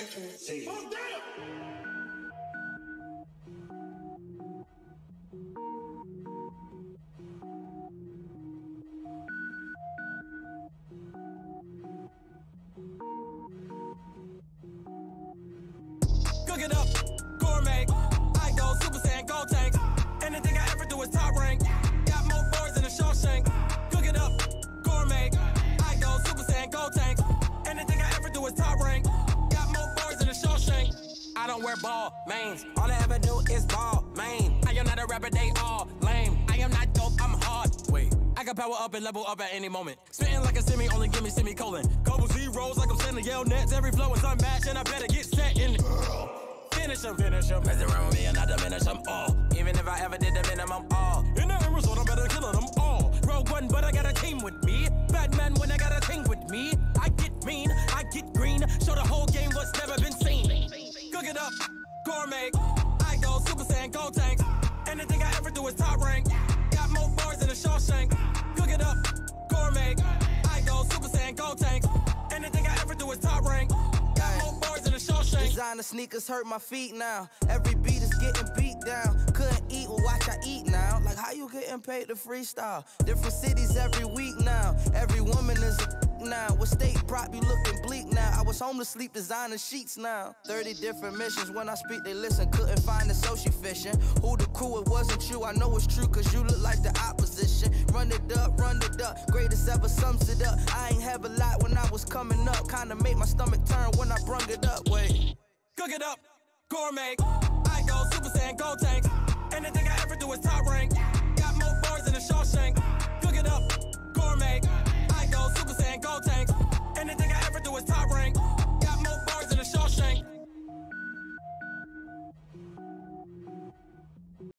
See. Cook it up, don't wear ball mains. All I ever do is ball main. I am not a rapper, they all lame. I am not dope, I'm hard. Wait. I can power up and level up at any moment. Spitting like a semi, only give me semicolon. Couple zeros like I'm sending yell nets. Every flow is unmatched, and I better get set in. Finish him, finish him. Mess around with me and I diminish them all. Even if I ever did the minimum, all. In the end result, I'm better killing them all. Rogue one, but I got a team with me. Gourmet. I go Super Saiyan Gold Tank. Anything I ever do is top rank. Got more bars than a Shawshank. Cook it up, gourmet. I go Super Saiyan Gold Tank. Anything I ever do is top rank. Got more bars than a Shawshank. Designer sneakers hurt my feet now. Every beat is getting beat down. Couldn't eat, well, watch I eat now. Like how you getting paid to freestyle? Different cities every week now. Every woman is a now. What state prop you looking was homeless, sleep designer sheets now. 30 different missions. When I speak, they listen. Couldn't find the social fishing. Who the crew? It wasn't you. I know it's true, cause you look like the opposition. Run it up, run it up. Greatest ever sums it up. I ain't have a lot when I was coming up. Kinda made my stomach turn when I brung it up. Wait. Cook it up, gourmet. I go Super Saiyan Gold Tank.